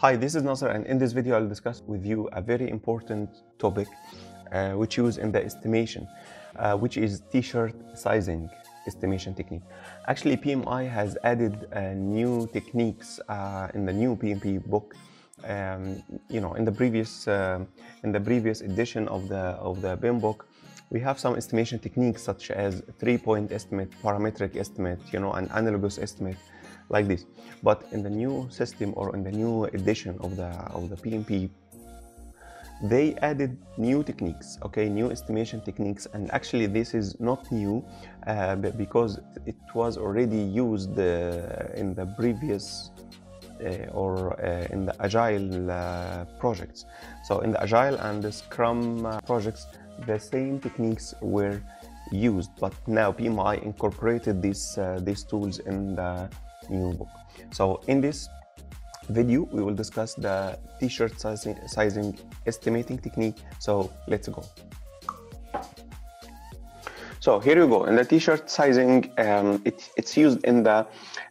Hi, this is Naser, and in this video, I'll discuss with you a very important topic uh, which used in the estimation, uh, which is t-shirt sizing estimation technique. Actually, PMI has added uh, new techniques uh, in the new PMP book. Um, you know, in the previous uh, in the previous edition of the of the PMBOK, we have some estimation techniques such as three-point estimate, parametric estimate, you know, an analogous estimate, like this. But in the new system or in the new edition of the of the PMP, they added new techniques, okay, new estimation techniques, and actually this is not new uh, because it was already used uh, in the previous uh, or uh, in the agile uh, projects. So in the agile and the Scrum uh, projects, the same techniques were used, but now PMI incorporated these these tools in the new book. So in this video, we will discuss the t-shirt sizing, sizing estimating technique. So let's go. So here you go. In the t-shirt sizing, um, it, it's used in the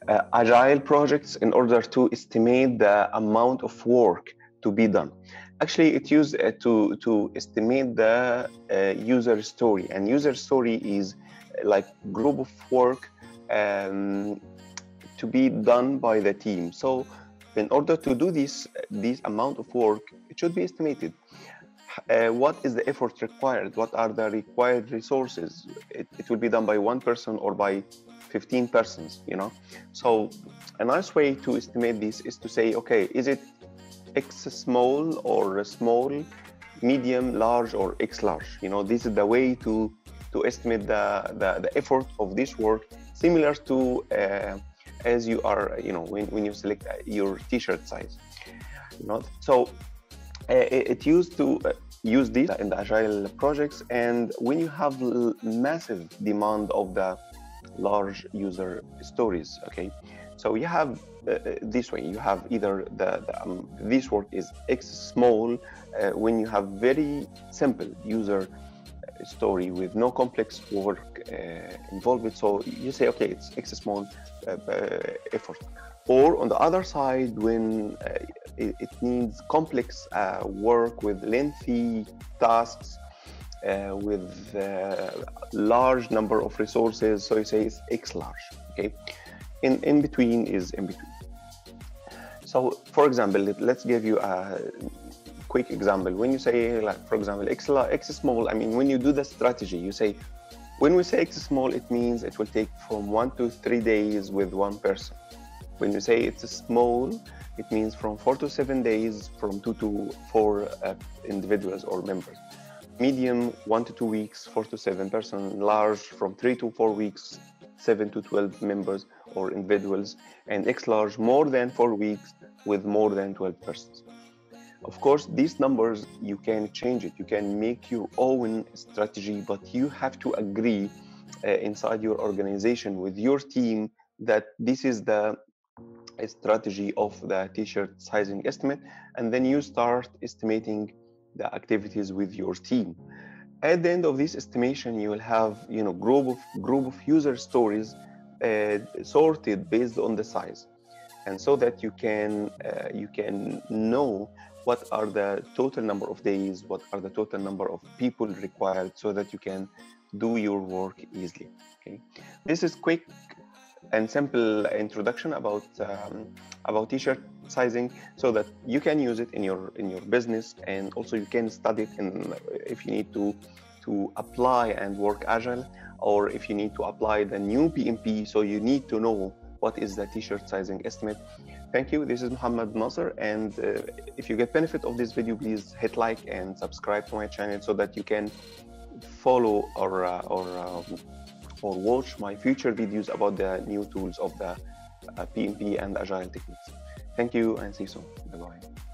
uh, agile projects in order to estimate the amount of work to be done. Actually, it's used uh, to, to estimate the uh, user story. And user story is uh, like group of work um, to be done by the team. So in order to do this, this amount of work, it should be estimated. Uh, what is the effort required? What are the required resources? It, it will be done by one person or by 15 persons, you know? So a nice way to estimate this is to say, okay, is it X small or small, medium, large, or X large? You know, this is the way to, to estimate the, the, the effort of this work, similar to uh, as you are, you know, when, when you select your t-shirt size. You know? So uh, it, it used to uh, use this in the agile projects and when you have massive demand of the large user stories okay so you have uh, this way you have either the, the um, this work is x small uh, when you have very simple user story with no complex work uh, involved so you say okay it's x small effort. Or on the other side when uh, it, it, needs complex uh, work with lengthy tasks uh, with large number of resources so you say it's x large okay? In in between is in between. So for example let's give you a quick example when you say like for example x, x small i mean when you do the strategy you say when we say x small it means it will take from one to three days with one person when you say it's small, it means from four to seven days, from two to four uh, individuals or members. Medium, one to two weeks, four to seven person. Large, from three to four weeks, seven to 12 members or individuals. And X large, more than four weeks with more than 12 persons. Of course, these numbers, you can change it. You can make your own strategy, but you have to agree uh, inside your organization with your team that this is the a strategy of the t-shirt sizing estimate and then you start estimating the activities with your team at the end of this estimation you will have you know group of group of user stories uh, sorted based on the size and so that you can uh, you can know what are the total number of days what are the total number of people required so that you can do your work easily okay? This is quick and simple introduction about um, about t-shirt sizing so that you can use it in your in your business and also you can study it in if you need to to apply and work agile or if you need to apply the new PMP so you need to know what is the t-shirt sizing estimate thank you this is Muhammad Naser and uh, if you get benefit of this video please hit like and subscribe to my channel so that you can follow or uh, or um, or watch my future videos about the new tools of the uh, PMP and Agile techniques. Thank you and see you soon. Bye-bye.